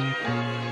Música